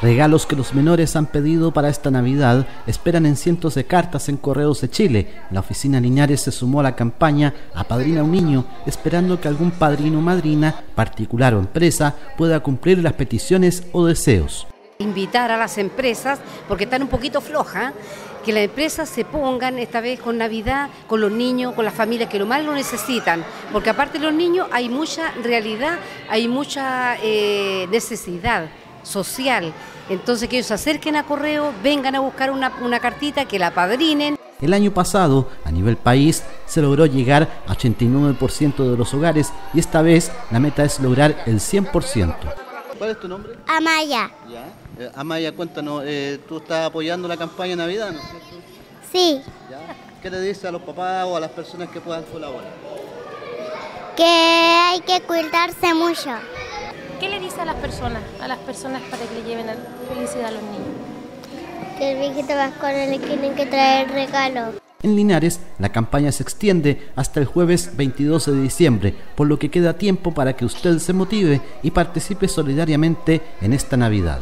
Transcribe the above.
Regalos que los menores han pedido para esta Navidad esperan en cientos de cartas en Correos de Chile. La oficina Linares se sumó a la campaña Apadrina un niño, esperando que algún padrino o madrina, particular o empresa, pueda cumplir las peticiones o deseos. Invitar a las empresas, porque están un poquito flojas, que las empresas se pongan esta vez con Navidad, con los niños, con las familias que lo más lo necesitan, porque aparte de los niños hay mucha realidad, hay mucha eh, necesidad social. Entonces que ellos se acerquen a correo, vengan a buscar una, una cartita, que la padrinen. El año pasado, a nivel país, se logró llegar a 89% de los hogares y esta vez la meta es lograr el 100%. ¿Cuál es tu nombre? Amaya. Ya. Eh, Amaya, cuéntanos, eh, tú estás apoyando la campaña Navidad, ¿no es cierto? Sí, ¿Ya? ¿Qué le dices a los papás o a las personas que puedan colaborar? que hay que cuidarse mucho. ¿Qué le dice a las personas, a las personas para que le lleven la felicidad a los niños? Que el viejito vascón le tienen que traer regalo. En Linares, la campaña se extiende hasta el jueves 22 de diciembre, por lo que queda tiempo para que usted se motive y participe solidariamente en esta Navidad.